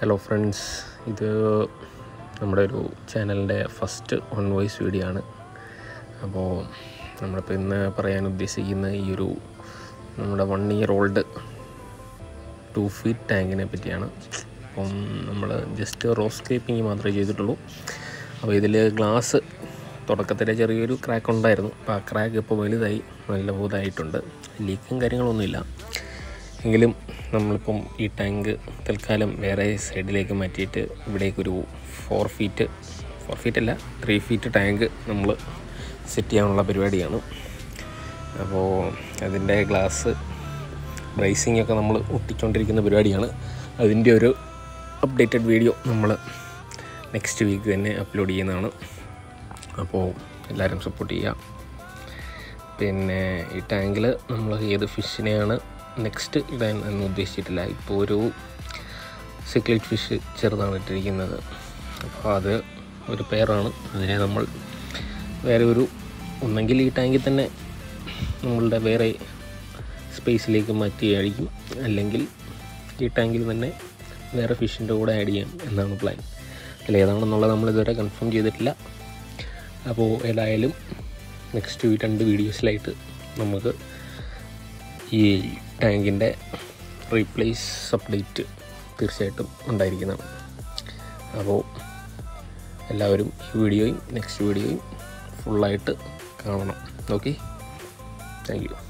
Hello friends ഇത് നമ്മുടെ ഒരു ചാനലിന്റെ ഫസ്റ്റ് ഓൺ വോയിസ് വീഡിയോ ആണ്. അപ്പോൾ നമ്മളിപ്പോൾ ഇന്ന് പറയാൻ ഉദ്ദേശിക്കുന്ന ഈ ഒരു നമ്മുടെ one year old two feet ടാങ്കിനെ പറ്റിയാണ്. അപ്പം നമ്മൾ ജസ്റ്റ് റോസ് ക്ലീപ്പിംഗ് മാത്രമേ ചെയ്തിട്ടുള്ളൂ. അപ്പോൾ ഇതിൽ ഗ്ലാസ് തുടക്കത്തിലെ ചെറിയൊരു ക്രാക്ക് ഉണ്ടായിരുന്നു. അപ്പോൾ ആ ക്രാക്ക് ഇപ്പോൾ വലുതായി നല്ല പോതായിട്ടുണ്ട് ലീക്കും കാര്യങ്ങളൊന്നുമില്ല. എങ്കിലും നമ്മളിപ്പം ഈ ടാങ്ക് തൽക്കാലം വേറെ സൈഡിലേക്ക് മാറ്റിയിട്ട് ഇവിടേക്കൊരു ഫോർ ഫീറ്റ് ഫോർ ഫീറ്റ് അല്ല ത്രീ ഫീറ്റ് ടാങ്ക് നമ്മൾ സെറ്റ് ചെയ്യാനുള്ള പരിപാടിയാണ്. അപ്പോൾ അതിന്റെ ഗ്ലാസ് ബ്രൈസിംഗ് ഒക്കെ നമ്മൾ ഒട്ടിച്ചുകൊണ്ടിരിക്കുന്ന പരിപാടിയാണ്. അതിന്റെ ഒരു അപ്ഡേറ്റഡ് വീഡിയോ നമ്മൾ നെക്സ്റ്റ് വീക്ക് തന്നെ അപ്ലോഡ് ചെയ്യുന്നതാണ്. അപ്പോൾ എല്ലാവരും സപ്പോർട്ട് ചെയ്യുക. പിന്നെ ഈ ടാങ്കിൽ നമ്മൾ ഏത് ഫിഷിനെയാണ് നെക്സ്റ്റ് ഇടാൻ എന്ന് ഉദ്ദേശിച്ചിട്ടില്ല. ഇപ്പോൾ ഒരു സിക്ലേറ്റ് ഫിഷ് ചെറുതാണ് ഇട്ടിരിക്കുന്നത്. അപ്പോൾ അത് ഒരു പെയറാണ് അതിനെ നമ്മൾ വേറെ ഒരു ഒന്നെങ്കിൽ ഈ ടാങ്കിൽ തന്നെ നമ്മളുടെ വേറെ സ്പേസിലേക്ക് മാറ്റിയായിരിക്കും അല്ലെങ്കിൽ ഈ ടാങ്കിൽ തന്നെ വേറെ ഫിഷിന്റെ കൂടെ ആഡ് ചെയ്യാം എന്നാണ് പ്ലാൻ. അതിൽ ഏതാണെന്നുള്ളത് നമ്മൾ ഇതുവരെ കൺഫേം ചെയ്തിട്ടില്ല. അപ്പോൾ ഏതായാലും നെക്സ്റ്റ് രണ്ട് വീഡിയോസിലായിട്ട് നമുക്ക് ഈ ടാങ്കിന്റെ റീപ്ലേസ് അപ്ഡേറ്റ് തീർച്ചയായിട്ടും ഉണ്ടായിരിക്കുന്നതാണ് അപ്പോൾ എല്ലാവരും ഈ വീഡിയോയും നെക്സ്റ്റ് വീഡിയോയും ഫുള്ളായിട്ട് കാണണം. Okay thank you